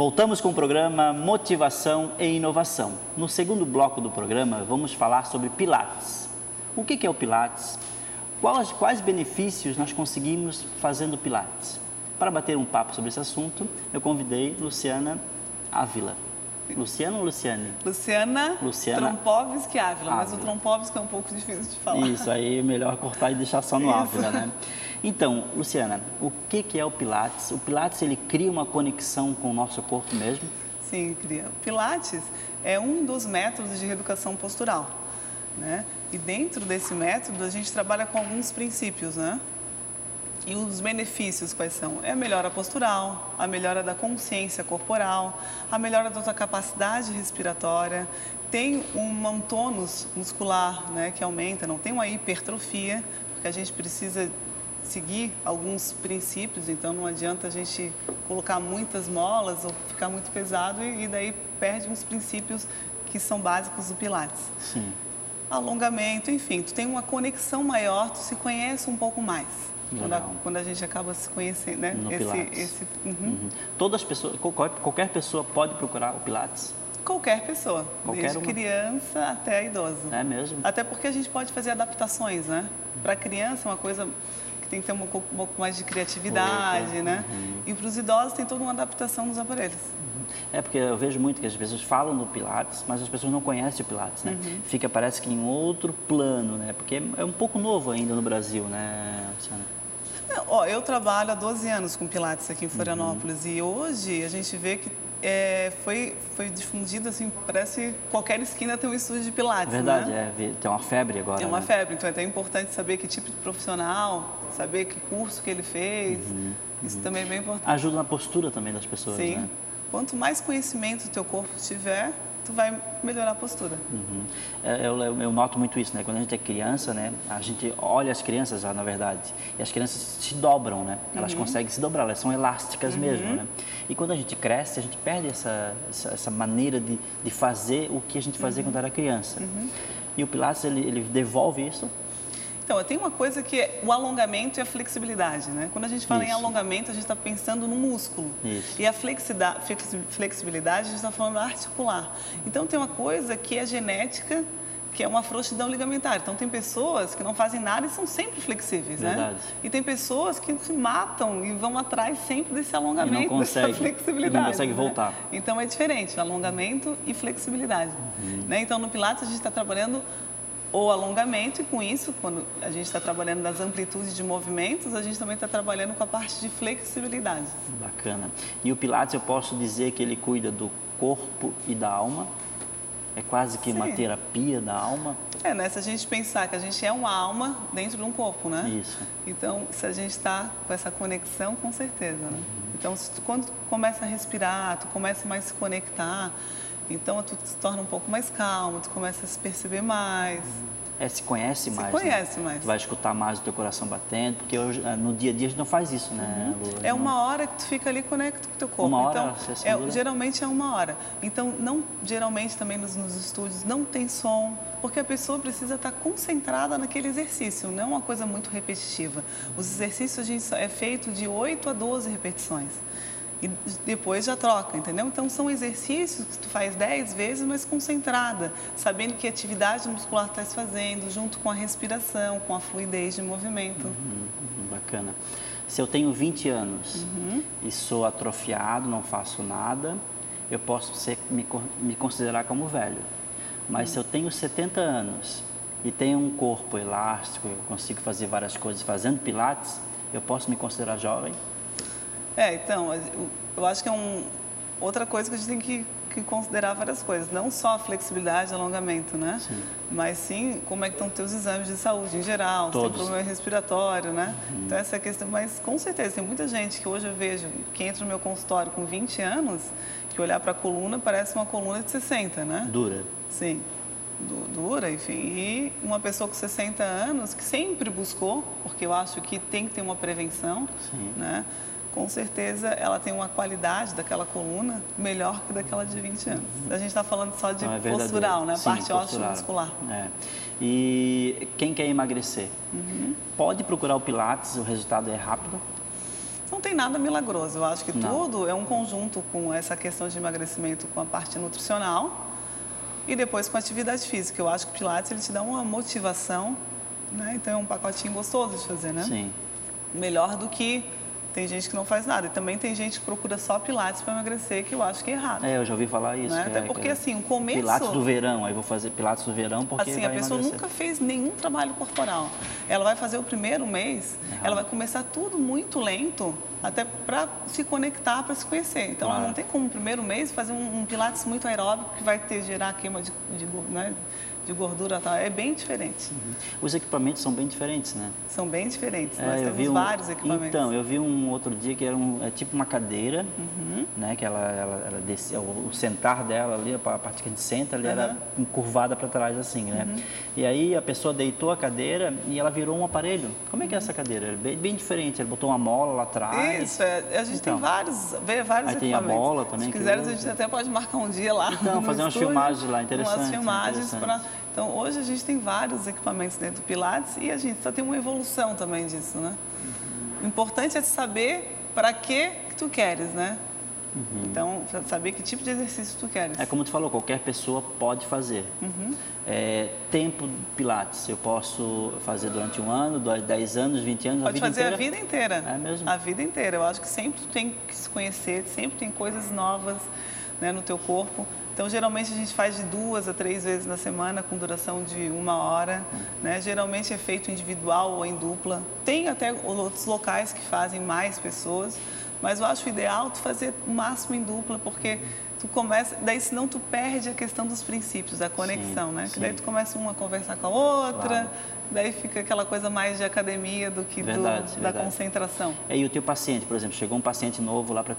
Voltamos com o programa Motivação e Inovação. No segundo bloco do programa, vamos falar sobre Pilates. O que é o Pilates? Quais, quais benefícios nós conseguimos fazendo Pilates? Para bater um papo sobre esse assunto, eu convidei Luciana Ávila. Luciana ou Luciane? Luciana, Luciana Trompovski Ávila, mas o. Trompovski é um pouco difícil de falar. Isso, aí é melhor cortar e deixar só no Isso. Ávila, né? Então, Luciana, o que que é o Pilates? O Pilates, ele cria uma conexão com o nosso corpo mesmo? Sim, cria. Pilates é um dos métodos de reeducação postural, né? E dentro desse método a gente trabalha com alguns princípios, né? E os benefícios quais são? É a melhora postural, a melhora da consciência corporal, a melhora da tua capacidade respiratória, tem um, um tônus muscular, né, que aumenta, não tem uma hipertrofia, porque a gente precisa seguir alguns princípios, então não adianta a gente colocar muitas molas ou ficar muito pesado e, e daí perde uns princípios que são básicos do Pilates. Sim. Alongamento, enfim, tu tem uma conexão maior, tu se conhece um pouco mais. Quando a, quando a gente acaba se conhecendo, né? No esse, Pilates. esse, uhum. Uhum. Todas as pessoas, qualquer, qualquer pessoa pode procurar o Pilates? Qualquer pessoa, Qualquer desde uma. criança até idoso. É mesmo? Até porque a gente pode fazer adaptações, né? Para criança é uma coisa que tem que ter um pouco, um pouco mais de criatividade, Outra, né? uhum. E para os idosos tem toda uma adaptação dos aparelhos. É porque eu vejo muito que as pessoas falam do Pilates, mas as pessoas não conhecem o Pilates, né? Uhum. Fica, parece que em outro plano, né? Porque é um pouco novo ainda no Brasil, né, Luciana? É, Ó, eu trabalho há 12 anos com Pilates aqui em Uhum. Florianópolis e hoje a gente vê que é, foi, foi difundido assim, parece que qualquer esquina tem um estúdio de Pilates, Verdade, né? é, tem uma febre agora. É uma né? febre, então é até importante saber que tipo de profissional, saber que curso que ele fez. Uhum, Isso também é bem importante. Ajuda na postura também das pessoas, Sim. né? Quanto mais conhecimento do teu corpo tiver, tu vai melhorar a postura. Uhum. É, Eu, eu- eu noto muito isso, né? Quando a gente é criança, né? A gente olha as crianças, ah, na verdade, e as crianças se dobram, né? Elas conseguem se dobrar, elas são elásticas mesmo, né? E quando a gente cresce, a gente perde essa, essa, essa maneira de, de fazer o que a gente fazia quando era criança. E o Pilates, ele, ele devolve isso? Então, tem uma coisa que é o alongamento e a flexibilidade, né? Quando a gente fala em Isso. alongamento, a gente está pensando no músculo. Isso. E a flexibilidade, a gente está falando articular. Então, tem uma coisa que é genética, que é uma frouxidão ligamentar. Então, tem pessoas que não fazem nada e são sempre flexíveis, Verdade. né? E tem pessoas que se matam e vão atrás sempre desse alongamento, consegue, dessa e não flexibilidade. consegue né? voltar. Então, é diferente, alongamento e flexibilidade. Uhum. Né? Então, no Pilates, a gente está trabalhando o alongamento e com isso, quando a gente está trabalhando das amplitudes de movimentos, a gente também está trabalhando com a parte de flexibilidade. Bacana. E o Pilates, eu posso dizer que ele cuida do corpo e da alma? É quase que uma Sim. terapia da alma? É, né? Se a gente pensar que a gente é uma alma dentro de um corpo, né? Isso. Então, se a gente está com essa conexão, com certeza, né? Então, se tu, quando tu começa a respirar, tu começa mais a se conectar, então tu se torna um pouco mais calmo, tu começa a se perceber mais. É, se conhece Se mais. conhece né? mais. Tu vai escutar mais o teu coração batendo, porque hoje, eh, no dia a dia a gente não faz isso, né, Lu? É uma hora que tu fica ali conecto com o teu corpo. Uma hora, então, você é, geralmente é uma hora. Então, não, geralmente também nos, nos estúdios não tem som, porque a pessoa precisa estar concentrada naquele exercício, não é uma coisa muito repetitiva. Os exercícios a gente é feito de 8 a 12 repetições. E depois já troca, entendeu? Então são exercícios que tu faz 10 vezes, mas concentrada, sabendo que atividade muscular está se fazendo, junto com a respiração, com a fluidez de movimento. Hum, hum, bacana. Se eu tenho 20 anos Uhum. e sou atrofiado, não faço nada, eu posso ser, me, me considerar como velho. Mas se eu tenho 70 anos e tenho um corpo elástico, eu consigo fazer várias coisas fazendo pilates, eu posso me considerar jovem? É, então, eu- acho que é um, outra coisa que a gente tem que, que considerar várias coisas. Não só a flexibilidade e alongamento, né? Sim. Mas sim como é que estão teus exames de saúde em geral, se tem problema respiratório, né? Então, essa é a questão. Mas, com certeza, tem muita gente que hoje eu vejo que entra no meu consultório com 20 anos, que olhar para a coluna parece uma coluna de 60, né? Dura. Sim, du- dura, enfim. E uma pessoa com 60 anos que sempre buscou, porque eu acho que tem que ter uma prevenção, Sim. né? Com certeza ela tem uma qualidade daquela coluna melhor que daquela de 20 anos. A gente está falando só de Não, é postural, né? Sim, parte óssea postural. muscular. É. E quem quer emagrecer, Uhum. pode procurar o Pilates, o resultado é rápido? Não tem nada milagroso. Eu acho que Não. tudo é um conjunto com essa questão de emagrecimento com a parte nutricional e depois com a atividade física. Eu acho que o Pilates ele te dá uma motivação, né? Então é um pacotinho gostoso de fazer, né? Sim. Melhor do que tem gente que não faz nada. E também tem gente que procura só Pilates para emagrecer, que eu acho que é errado. É, eu já ouvi falar isso. Né? Até é- porque, que é assim, o começo- Pilates do verão, aí vou fazer Pilates do verão porque Assim, a pessoa emagrecer. nunca fez nenhum trabalho corporal. Ela vai fazer o primeiro mês, ela vai começar tudo muito lento, até para se conectar, para se conhecer. Então, ela Claro. não tem como, no primeiro mês, fazer um, um pilates muito aeróbico que vai ter, gerar queima de, de, né, de gordura tal. É bem diferente. Os equipamentos são bem diferentes, né? São bem diferentes. É, Nós eu temos vi um- vários equipamentos. Então, eu vi um outro dia que era um, é tipo uma cadeira, Uhum. né? Que ela, ela, ela o, o sentar dela ali, a parte que a gente senta, ali era encurvada para trás assim, né? Uhum. E aí a pessoa deitou a cadeira e ela virou um aparelho. Como é que é essa cadeira? É bem, bem diferente. Ele botou uma mola lá atrás. Isso, é, a gente Então. tem vários, vê vários Aí tem a equipamentos. bola também Se quiser, a gente até pode marcar um dia lá. Então, fazer umas estúdio, filmagens lá, interessante, Umas filmagens para. Então, hoje a gente tem vários equipamentos dentro do Pilates e a gente só tem uma evolução também disso, né? O importante é saber para que tu queres, né? Então, pra saber que tipo de exercício tu queres. Uhum. É como tu falou, qualquer pessoa pode fazer. Uhum. É, tempo Pilates, eu posso fazer durante um ano, dois- 10 anos, 20 anos, a Pode vida fazer inteira. a vida inteira. É mesmo? A vida inteira. Eu acho que sempre tu tem que se conhecer, sempre tem coisas novas né, no teu corpo. Então, geralmente a gente faz de duas a três vezes na semana, com duração de uma hora. Né? Geralmente é feito individual ou em dupla. Tem até outros locais que fazem mais pessoas, mas eu acho ideal fazer o máximo em dupla, porque tu começa, daí senão tu perde a questão dos princípios, da conexão, Sim, né? Que sim. daí tu começa uma a conversar com a outra, Claro. daí fica aquela coisa mais de academia do que do- Verdade, da verdade. concentração. É, e o teu paciente, por exemplo, chegou um paciente novo lá para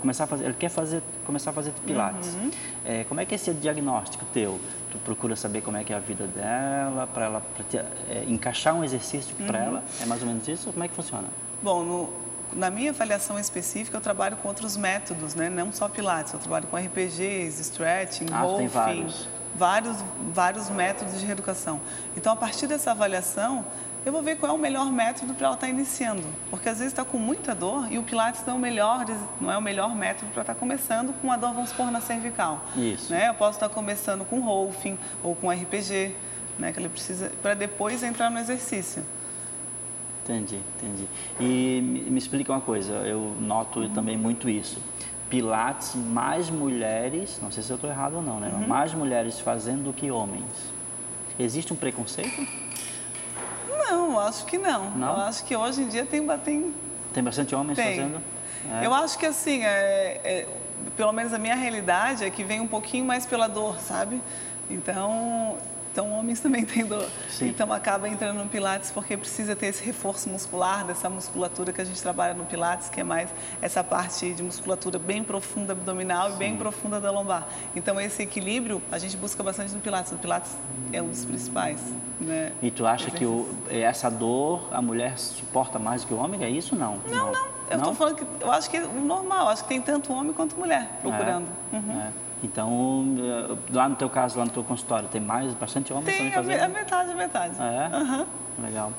começar a fazer, ele quer fazer, começar a fazer pilates. Uhum. É, como é que é esse diagnóstico teu? Tu procura saber como é que é a vida dela, para ela pra te- é, encaixar um exercício Uhum. para ela? É mais ou menos isso? Como é que funciona? Bom, no- na minha avaliação específica, eu trabalho com outros métodos, né? Não só Pilates, eu trabalho com RPGs, stretching, Ah, rolfing, vários. vários, vários métodos de reeducação. Então, a partir dessa avaliação, eu vou ver qual é o melhor método para ela estar iniciando. Porque às vezes está com muita dor e o Pilates não é o melhor, não é o melhor método para estar começando com a dor, vamos supor, na cervical. Isso. Né? Eu posso estar começando com rolfing ou com RPG, né? Que ele precisa, para depois entrar no exercício. Entendi, entendi. E me, explica uma coisa, eu noto também muito isso. Pilates, mais mulheres, não sei se eu estou errado ou não, né? Uhum. Mais mulheres fazendo do que homens. Existe um preconceito? Não, acho que não. Não? Eu acho que hoje em dia tem, tem, Tem bastante homens tem. fazendo? É. Eu acho que assim, é, é, pelo menos a minha realidade é que vem um pouquinho mais pela dor, sabe? Então, então homens também têm dor. Sim. Então acaba entrando no Pilates porque precisa ter esse reforço muscular, dessa musculatura que a gente trabalha no Pilates, que é mais essa parte de musculatura bem profunda abdominal e bem profunda da lombar. Então esse equilíbrio a gente busca bastante no Pilates. O Pilates é um dos principais. Né? E tu acha que o, exercícios. essa dor a mulher suporta mais do que o homem? É isso não? Não, não. Eu estou falando que eu acho que é normal, acho que tem tanto homem quanto mulher procurando. Uhum. É. Então, eh, lá no teu caso, lá no teu consultório, tem mais, bastante homens Tem também me- fazendo? a metade, a metade. Ah, é? Aham. Legal.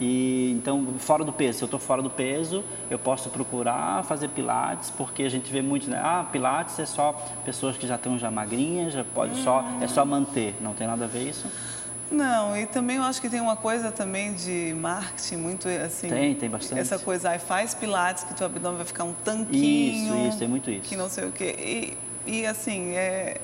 E então, fora do peso, se eu estou fora do peso, eu posso procurar fazer pilates, porque a gente vê muito, né? Ah, pilates é só pessoas que já estão já magrinhas, já pode só, é só manter. Não tem nada a ver isso? Não, e também eu acho que tem uma coisa também de marketing muito assim. Tem, tem bastante. Essa coisa, aí faz pilates que teu abdômen vai ficar um tanquinho. Isso, isso, tem muito isso. Que não sei o quê. E, e assim, é,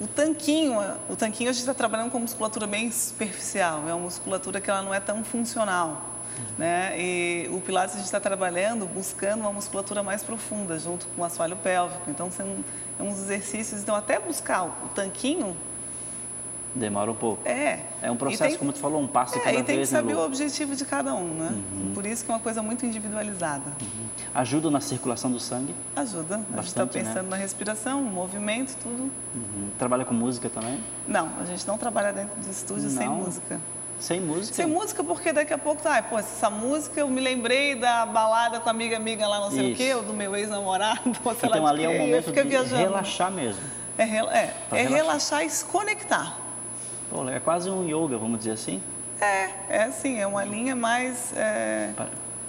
o tanquinho, o tanquinho a gente está trabalhando com musculatura bem superficial, é uma musculatura que ela não é tão funcional. Uhum. Né? E o Pilates a gente está trabalhando buscando uma musculatura mais profunda, junto com o assoalho pélvico. Então, são é uns exercícios. Então, até buscar o tanquinho, Demora um pouco. é. É um processo, tem- como tu falou, um passo É, cada e tem que vez, né, saber Lu? o objetivo de cada um, né? Uhum. Por isso que é uma coisa muito individualizada. Ajuda na circulação do sangue. Ajuda. a gente está Bastante, né? pensando na respiração, no movimento, tudo. Uhum. Trabalha com música também? Não, a gente não trabalha dentro do estúdio sem Não. música. Sem música? Sem música porque daqui a pouco, tá, pô, essa música eu me lembrei da balada com a amiga amiga lá não sei o Isso. quê, ou do meu ex-namorado, Então ali é um momento de viajando. relaxar mesmo. É, é, é relaxar. relaxar e se conectar. Pô, é quase um yoga, vamos dizer assim. É, é assim, é uma linha mais... é,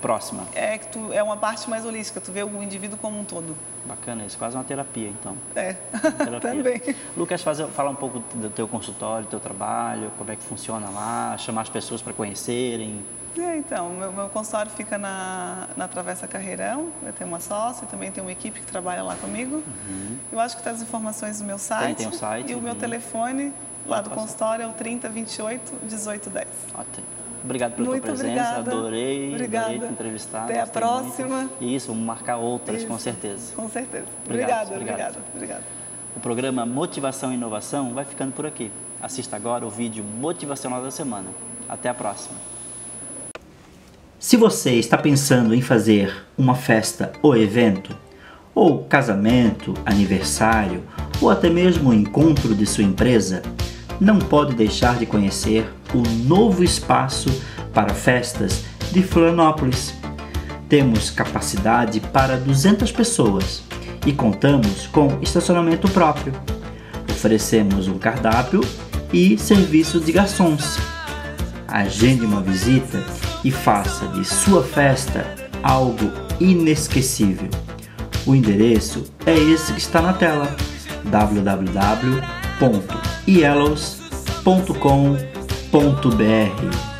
próxima. É que tu é uma parte mais holística, tu vê o indivíduo como um todo. Bacana isso, quase uma terapia, então. É, Terapia. também. Lucas, fazer, falar um pouco do teu consultório, do teu trabalho, como é que funciona lá, chamar as pessoas para conhecerem. É, então, meu, meu consultório fica na, na Travessa Carreirão, eu tenho uma sócia e também tenho uma equipe que trabalha lá comigo. Eu acho que está as informações do meu site. tem o site, E o meu uhum. telefone lá do consultório é o 3028 1810. Ótimo. Obrigado pela Muito tua presença, obrigada. adorei, Obrigada. adorei te entrevistar. Até a próxima. muito. Isso, vamos marcar outras, com Isso. certeza. Com certeza. Obrigado, Obrigada, obrigado. obrigada, obrigada. O programa Motivação e Inovação vai ficando por aqui. Assista agora o vídeo motivacional da semana. Até a próxima. Se você está pensando em fazer uma festa ou evento, ou casamento, aniversário, ou até mesmo encontro de sua empresa, não pode deixar de conhecer o novo espaço para festas de Florianópolis. Temos capacidade para 200 pessoas e contamos com estacionamento próprio. Oferecemos um cardápio e serviço de garçons. Agende uma visita e faça de sua festa algo inesquecível. O endereço é esse que está na tela: www.ielos.com.br